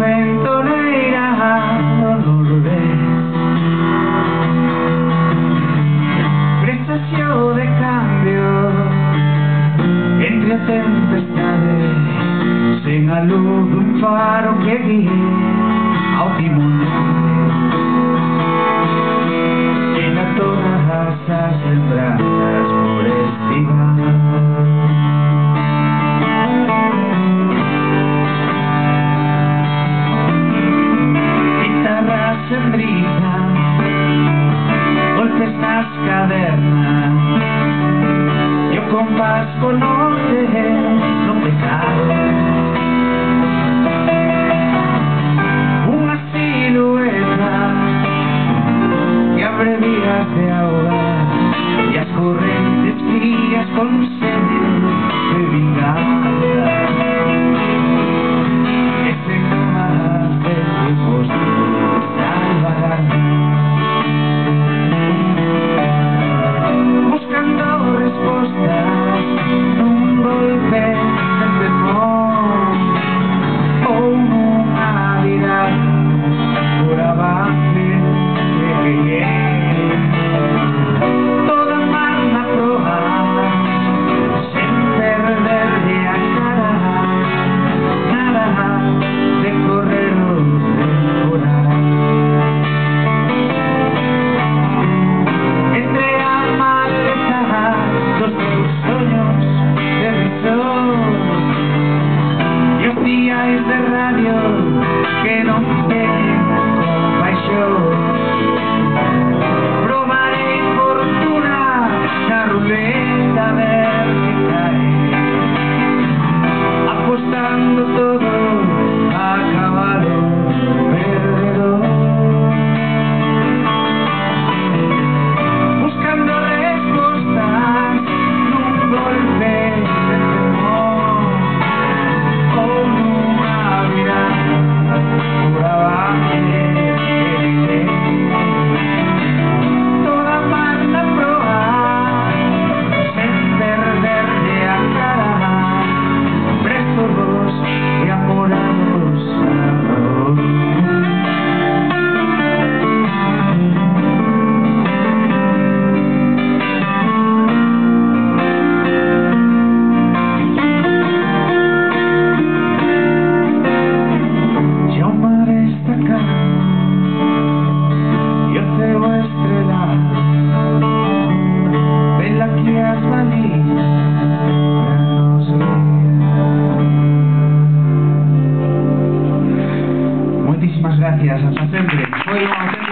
ventoleira no lurde Precio de cambio entre tempestades sin la luz de un faro que guía a timón. Compás conoce no pecado gracias, hasta auténtico